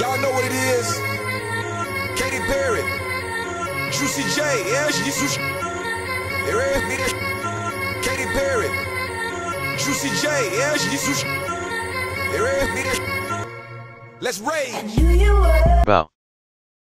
Y'all know what it is. Katy Perry. Juicy J. Yeah, she sushi. There is me. Katy Perry. Juicy J. Yeah, she sushi. There is me. Let's rage. I knew you were. Bow.